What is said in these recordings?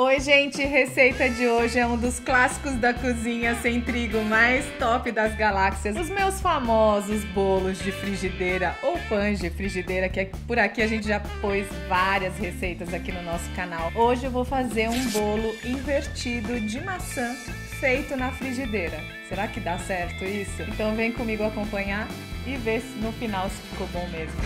Oi, gente! Receita de hoje é um dos clássicos da cozinha sem trigo mais top das galáxias. Os meus famosos bolos de frigideira ou pães de frigideira, que é por aqui a gente já pôs várias receitas aqui no nosso canal. Hoje eu vou fazer um bolo invertido de maçã feito na frigideira. Será que dá certo isso? Então vem comigo acompanhar e ver se no final se ficou bom mesmo.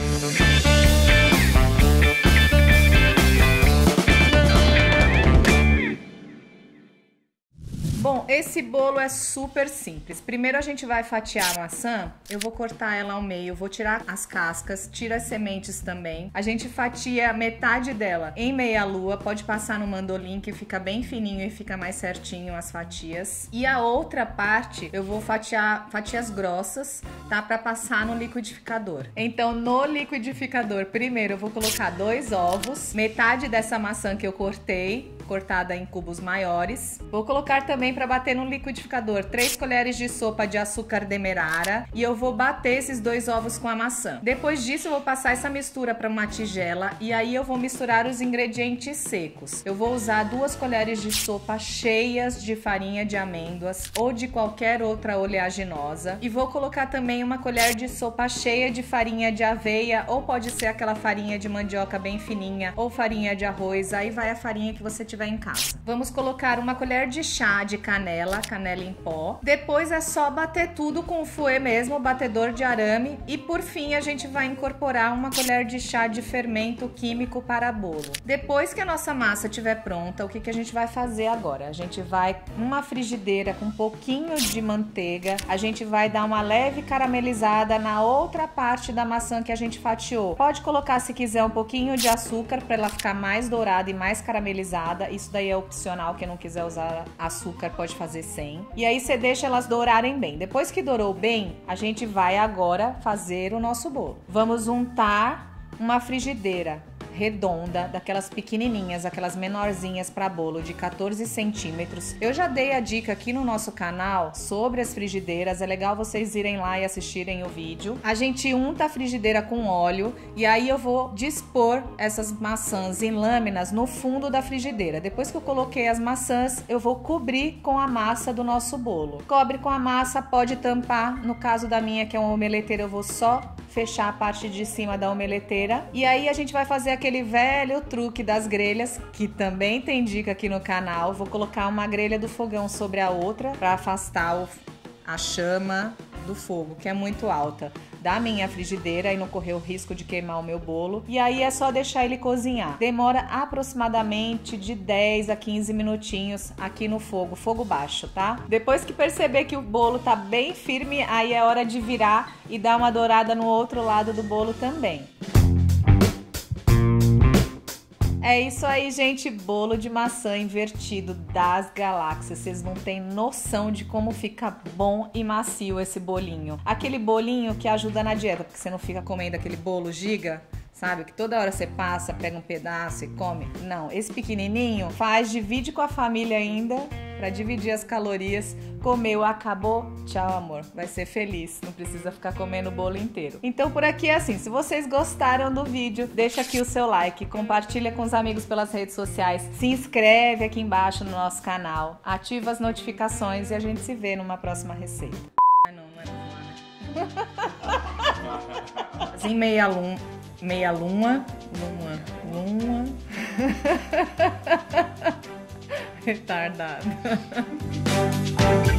Bom, esse bolo é super simples. Primeiro a gente vai fatiar a maçã. Eu vou cortar ela ao meio, vou tirar as cascas, tira as sementes também. A gente fatia metade dela em meia lua, pode passar no mandolim que fica bem fininho e fica mais certinho as fatias. E a outra parte eu vou fatiar fatias grossas, tá? Para passar no liquidificador. Então, no liquidificador, primeiro eu vou colocar dois ovos, metade dessa maçã que eu cortei, cortada em cubos maiores. Vou colocar também para bater no liquidificador 3 colheres de sopa de açúcar demerara e eu vou bater esses dois ovos com a maçã. Depois disso eu vou passar essa mistura para uma tigela e aí eu vou misturar os ingredientes secos. Eu vou usar duas colheres de sopa cheias de farinha de amêndoas ou de qualquer outra oleaginosa e vou colocar também uma colher de sopa cheia de farinha de aveia ou pode ser aquela farinha de mandioca bem fininha ou farinha de arroz, aí vai a farinha que você tiver tiver em casa. Vamos colocar uma colher de chá de canela, canela em pó. Depois é só bater tudo com o fouet mesmo, batedor de arame. E por fim a gente vai incorporar uma colher de chá de fermento químico para bolo. Depois que a nossa massa estiver pronta, o que, que a gente vai fazer agora? A gente vai numa frigideira com um pouquinho de manteiga, a gente vai dar uma leve caramelizada na outra parte da maçã que a gente fatiou. Pode colocar se quiser um pouquinho de açúcar para ela ficar mais dourada e mais caramelizada isso daí é opcional, quem não quiser usar açúcar pode fazer sem. E aí você deixa elas dourarem bem. Depois que dourou bem, a gente vai agora fazer o nosso bolo. Vamos untar uma frigideira redonda, daquelas pequenininhas, aquelas menorzinhas para bolo de 14 centímetros. Eu já dei a dica aqui no nosso canal sobre as frigideiras, é legal vocês irem lá e assistirem o vídeo. A gente unta a frigideira com óleo e aí eu vou dispor essas maçãs em lâminas no fundo da frigideira. Depois que eu coloquei as maçãs, eu vou cobrir com a massa do nosso bolo. Cobre com a massa, pode tampar. No caso da minha, que é uma omeleteira, eu vou só fechar a parte de cima da omeleteira. E aí a gente vai fazer aquele velho truque das grelhas, que também tem dica aqui no canal. Vou colocar uma grelha do fogão sobre a outra para afastar a chama do fogo, que é muito alta da minha frigideira e não correr o risco de queimar o meu bolo. E aí é só deixar ele cozinhar. Demora aproximadamente de 10 a 15 minutinhos aqui no fogo, fogo baixo, tá? Depois que perceber que o bolo tá bem firme, aí é hora de virar e dar uma dourada no outro lado do bolo também. É isso aí, gente. Bolo de maçã invertido das galáxias. Vocês não têm noção de como fica bom e macio esse bolinho. Aquele bolinho que ajuda na dieta, porque você não fica comendo aquele bolo giga sabe? Que toda hora você passa, pega um pedaço e come. Não, esse pequenininho faz, divide com a família ainda para dividir as calorias. Comeu, acabou, tchau amor. Vai ser feliz, não precisa ficar comendo o bolo inteiro. Então por aqui é assim, se vocês gostaram do vídeo, deixa aqui o seu like, compartilha com os amigos pelas redes sociais, se inscreve aqui embaixo no nosso canal, ativa as notificações e a gente se vê numa próxima receita. Ah, não, não é Assim, meia lua meia lua, lua, lua. É retardada.